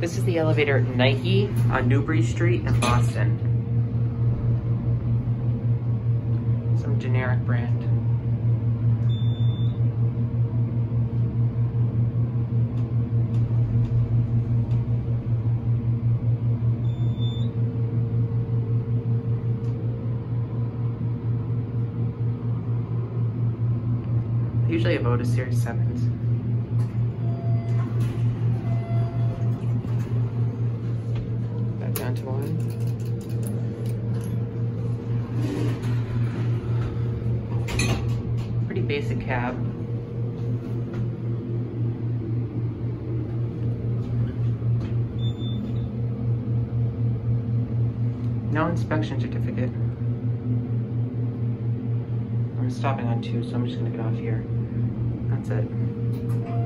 This is the elevator at Nike on Newbury Street in Boston. Some generic brand. Usually a Voda Series 7s. One. Pretty basic cab. No inspection certificate. I'm stopping on two, so I'm just gonna get off here. That's it.